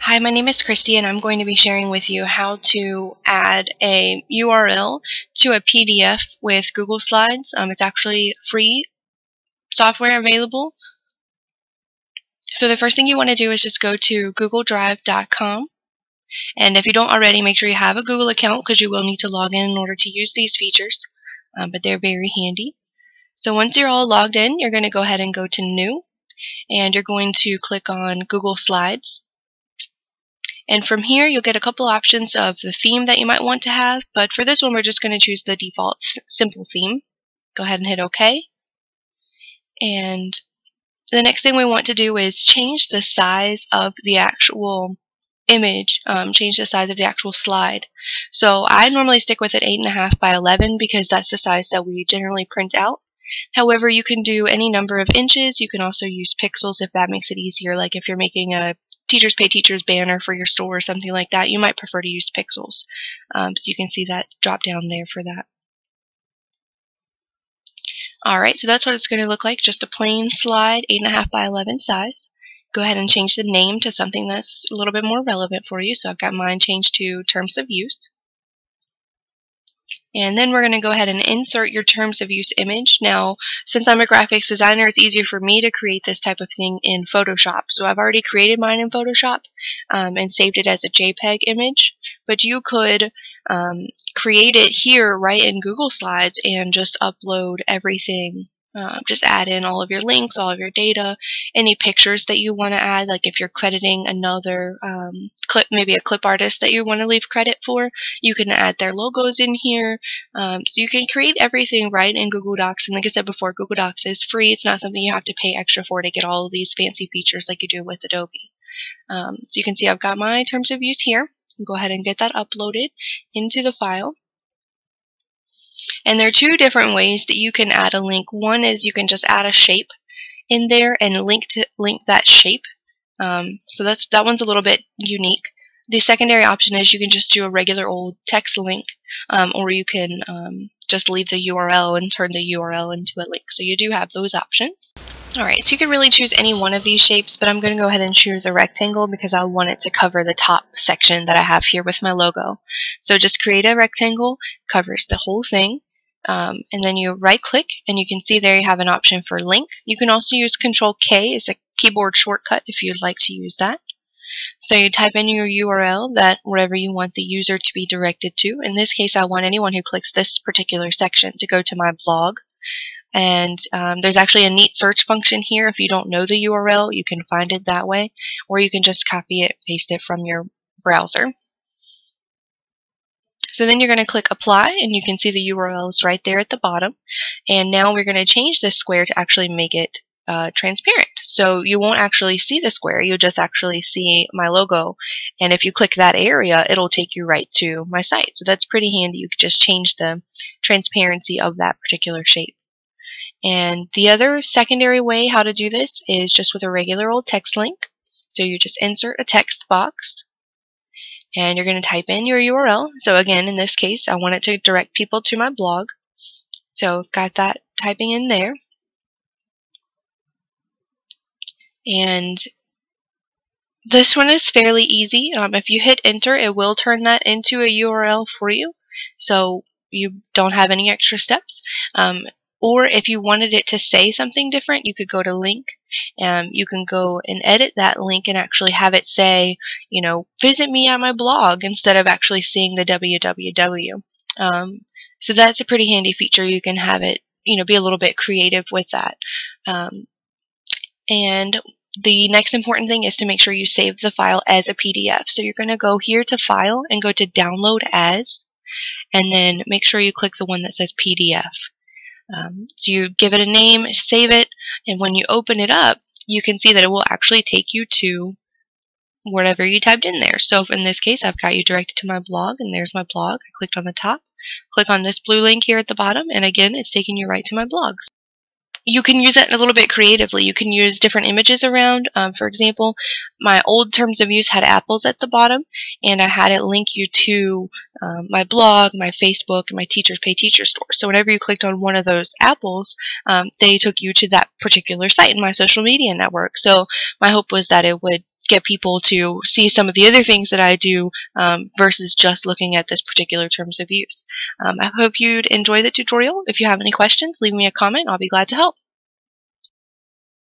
Hi, my name is Kristy and I'm going to be sharing with you how to add a URL to a PDF with Google Slides. Um, it's actually free software available. So the first thing you want to do is just go to googledrive.com and if you don't already, make sure you have a Google account because you will need to log in in order to use these features, um, but they're very handy. So once you're all logged in, you're going to go ahead and go to New and you're going to click on Google Slides. And from here, you'll get a couple options of the theme that you might want to have, but for this one, we're just going to choose the default simple theme. Go ahead and hit OK. And the next thing we want to do is change the size of the actual image, um, change the size of the actual slide. So I normally stick with it 8.5 by 11 because that's the size that we generally print out. However, you can do any number of inches. You can also use pixels if that makes it easier. Like if you're making a Teachers Pay Teachers banner for your store or something like that, you might prefer to use pixels. Um, so you can see that drop down there for that. Alright, so that's what it's going to look like, just a plain slide, 8.5 by 11 size. Go ahead and change the name to something that's a little bit more relevant for you. So I've got mine changed to Terms of Use. And then we're going to go ahead and insert your terms of use image. Now, since I'm a graphics designer, it's easier for me to create this type of thing in Photoshop. So I've already created mine in Photoshop um, and saved it as a JPEG image. But you could um, create it here right in Google Slides and just upload everything uh, just add in all of your links, all of your data, any pictures that you want to add, like if you're crediting another um, clip, maybe a clip artist that you want to leave credit for, you can add their logos in here. Um, so you can create everything right in Google Docs. And like I said before, Google Docs is free. It's not something you have to pay extra for to get all of these fancy features like you do with Adobe. Um, so you can see I've got my terms of use here. Go ahead and get that uploaded into the file. And there are two different ways that you can add a link. One is you can just add a shape in there and link to link that shape. Um, so that's that one's a little bit unique. The secondary option is you can just do a regular old text link, um, or you can um, just leave the URL and turn the URL into a link. So you do have those options. Alright, so you can really choose any one of these shapes, but I'm going to go ahead and choose a rectangle because I want it to cover the top section that I have here with my logo. So just create a rectangle, covers the whole thing. Um, and then you right click and you can see there you have an option for link. You can also use control K as a keyboard shortcut if you'd like to use that. So you type in your URL that wherever you want the user to be directed to. In this case I want anyone who clicks this particular section to go to my blog. And um, there's actually a neat search function here. If you don't know the URL, you can find it that way, or you can just copy it, paste it from your browser. So then you're going to click apply and you can see the URLs right there at the bottom. And now we're going to change this square to actually make it uh, transparent. So you won't actually see the square, you'll just actually see my logo. And if you click that area, it'll take you right to my site. So that's pretty handy. You can just change the transparency of that particular shape. And the other secondary way how to do this is just with a regular old text link. So you just insert a text box and you're going to type in your URL. So again, in this case, I want it to direct people to my blog. So got that typing in there. And this one is fairly easy. Um, if you hit enter, it will turn that into a URL for you. So you don't have any extra steps. Um, or if you wanted it to say something different, you could go to link. and you can go and edit that link and actually have it say, you know, visit me at my blog instead of actually seeing the www. Um, so that's a pretty handy feature. You can have it, you know, be a little bit creative with that. Um, and the next important thing is to make sure you save the file as a PDF. So you're going to go here to File and go to Download As, and then make sure you click the one that says PDF. Um, so you give it a name, save it, and when you open it up, you can see that it will actually take you to whatever you typed in there. So in this case, I've got you directed to my blog, and there's my blog. I clicked on the top. Click on this blue link here at the bottom, and again, it's taking you right to my blogs you can use it a little bit creatively. You can use different images around. Um, for example, my old terms of use had apples at the bottom, and I had it link you to um, my blog, my Facebook, and my Teachers Pay Teacher store. So whenever you clicked on one of those apples, um, they took you to that particular site in my social media network. So my hope was that it would get people to see some of the other things that I do um, versus just looking at this particular terms of use. Um, I hope you'd enjoy the tutorial. If you have any questions, leave me a comment. I'll be glad to help.